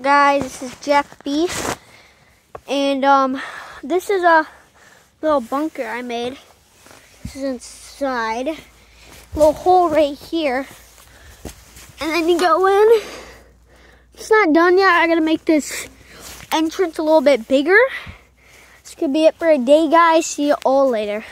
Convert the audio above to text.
guys? This is Jack B. And um, this is a little bunker I made. This is inside. Little hole right here. And then you go in. It's not done yet. I gotta make this entrance a little bit bigger. This could be it for a day, guys. See you all later.